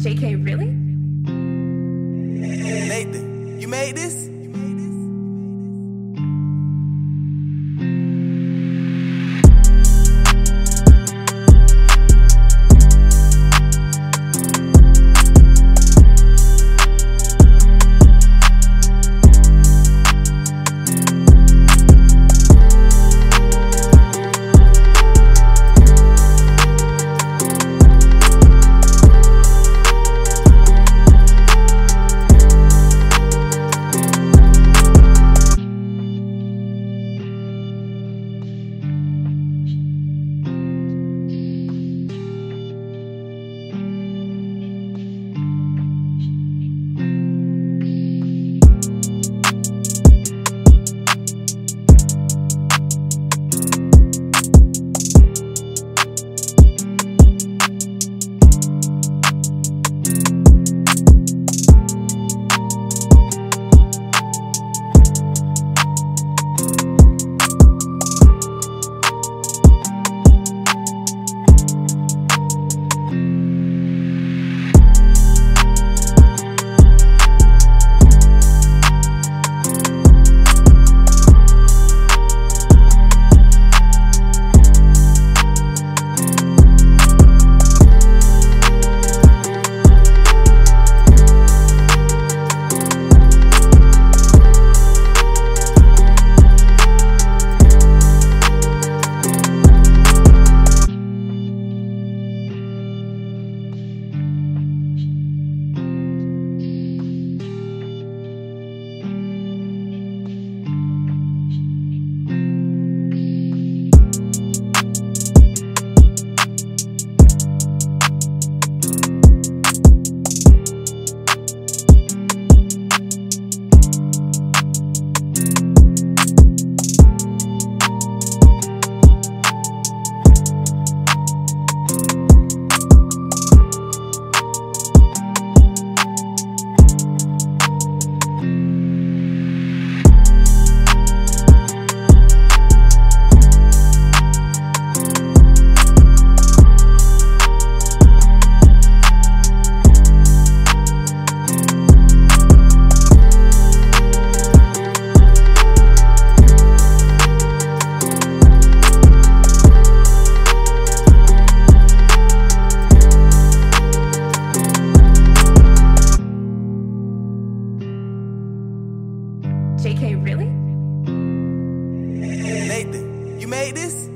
JK, really? Nathan, you made this? Okay, really? Nathan, you made this?